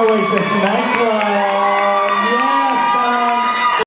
Oasis Nightclub.